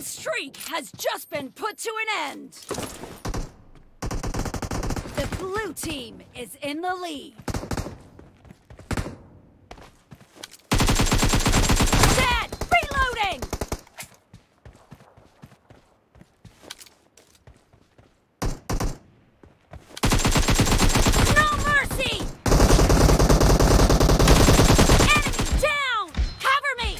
streak has just been put to an end. The blue team is in the lead. Dead! Reloading! No mercy! Enemy down! Cover me!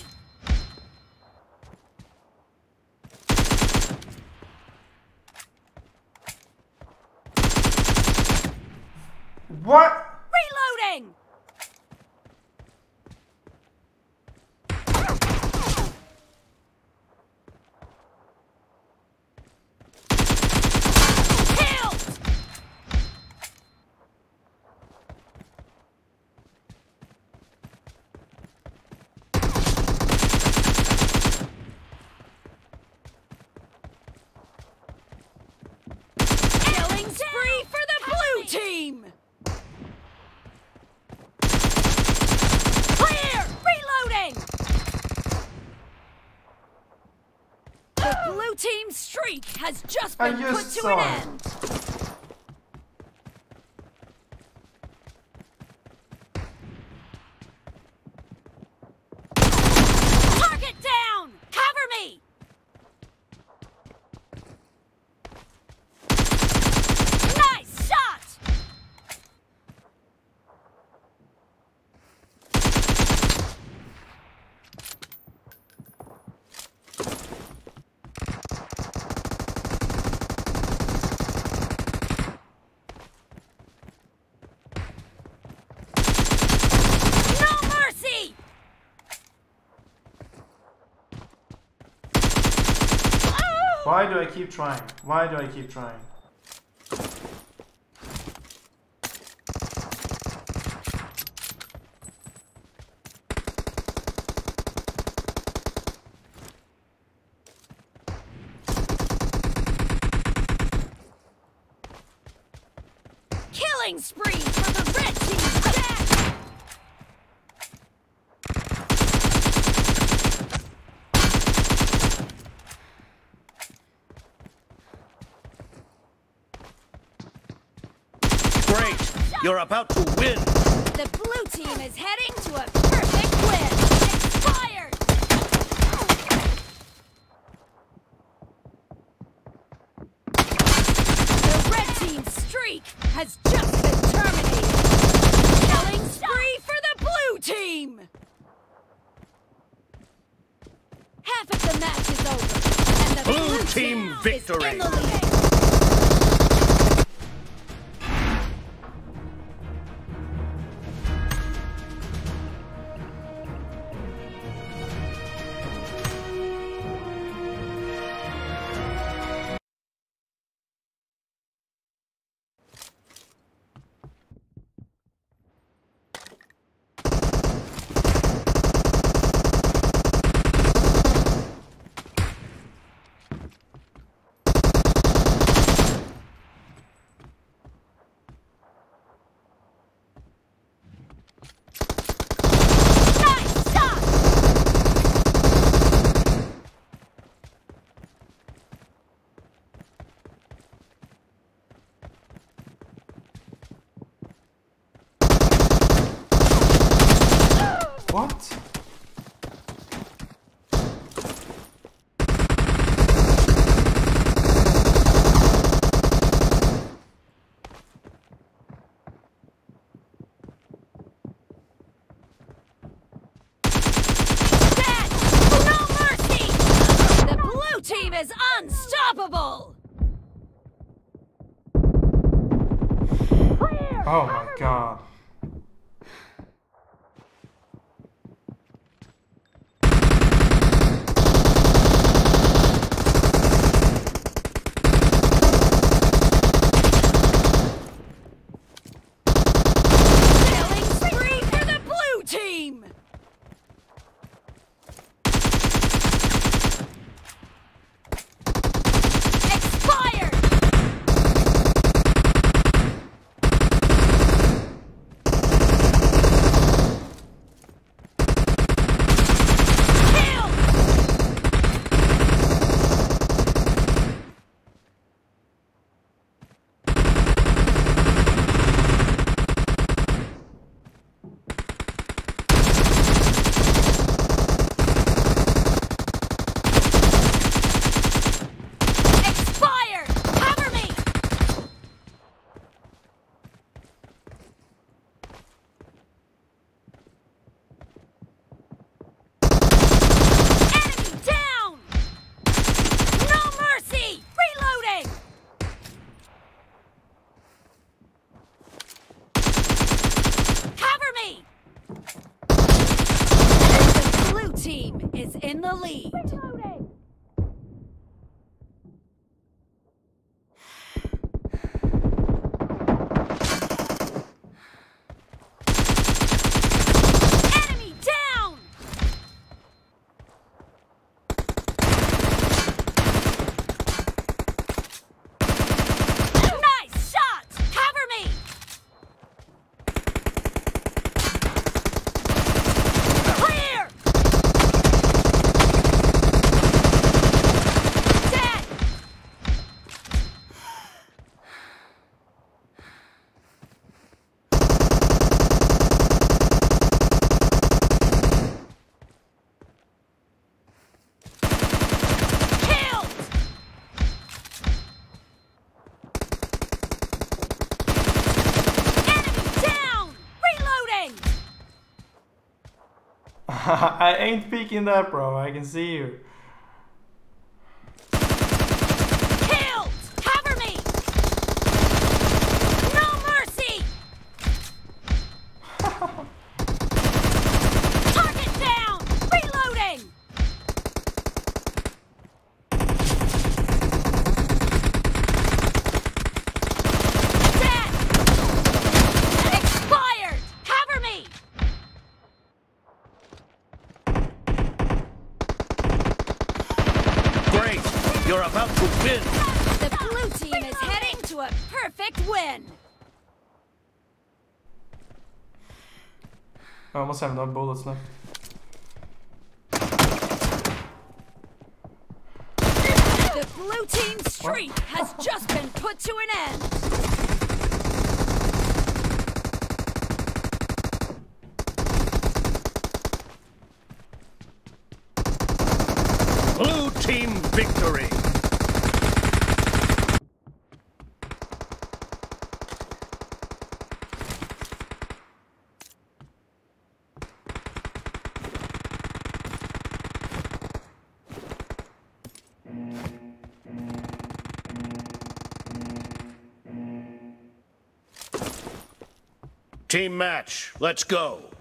What? Reloading! Killed! Killing spree for the blue team! Clear! Reloading! The blue team streak has just I been just put to saw an it. end. Target down! Cover me! Nice shot! No mercy! Why do I keep trying? Why do I keep trying? Killing spree for the red team! Dead! You're about to win! The blue team is heading to a perfect win! Expired! The red team's streak has just been terminated! Killing spree for the blue team! Half of the match is over, and The Blue blue team is victory. What? No mercy! The blue team is unstoppable! Oh my god. I ain't peeking that, bro. I can see you. Killed! Cover me! No mercy! Target down! Reloading! Dead! Expired! Cover me! Great. You're about to win. The blue team is heading to a perfect win! I almost have no bullets left. The blue team's streak has just been put to an end! victory! Team match, let's go.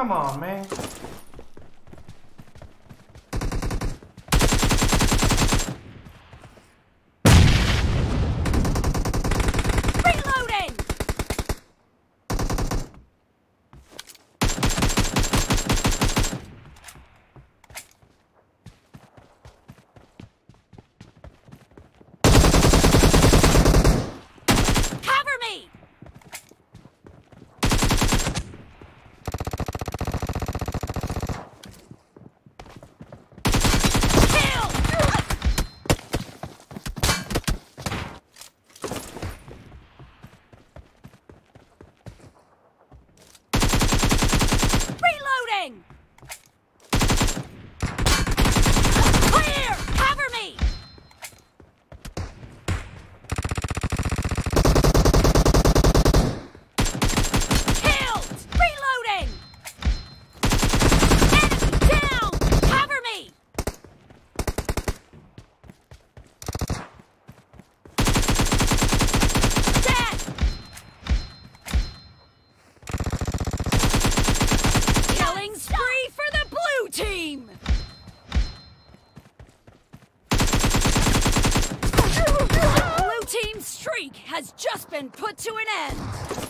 Come on, man. has just been put to an end!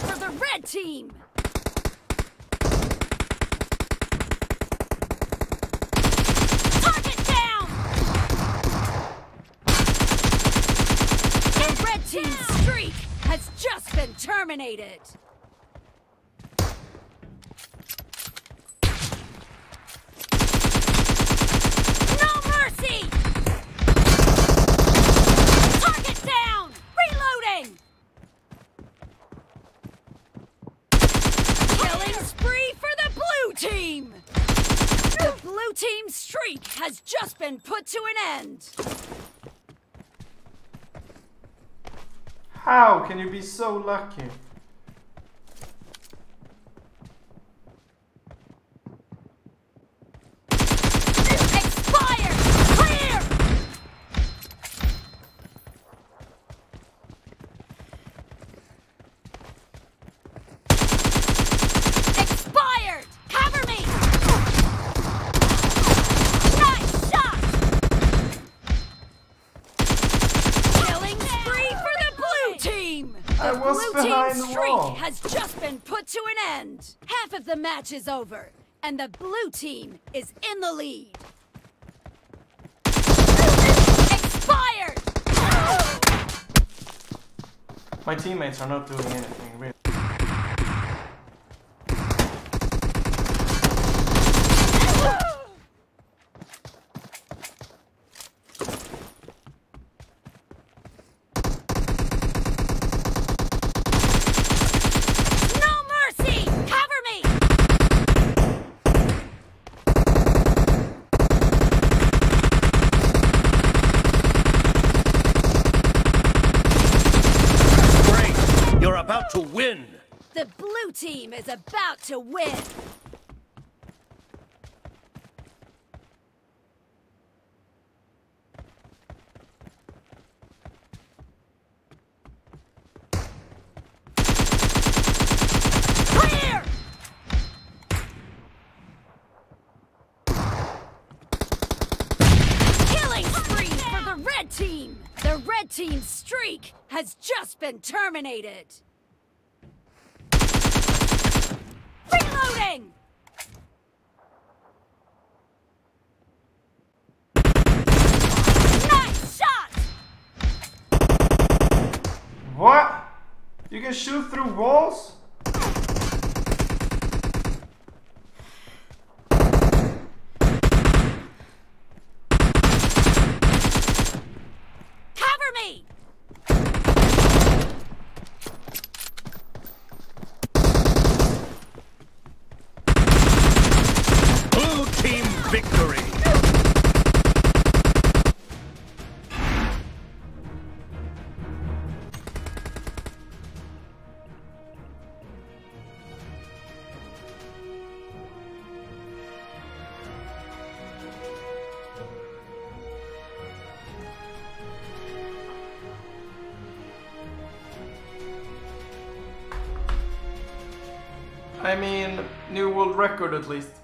for the red team! Target down! The red team's streak has just been terminated! No mercy! team! The blue team's streak has just been put to an end! How can you be so lucky? Was blue behind team's the streak wall? has just been put to an end. Half of the match is over, and the blue team is in the lead. Expired! My teammates are not doing anything really. No mercy! Cover me! Great! You're about to win! The blue team is about to win. Clear! Killing spree for the red team. The red team's streak has just been terminated. Reloading! Nice shot! What? You can shoot through walls? I mean, new world record at least.